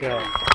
god.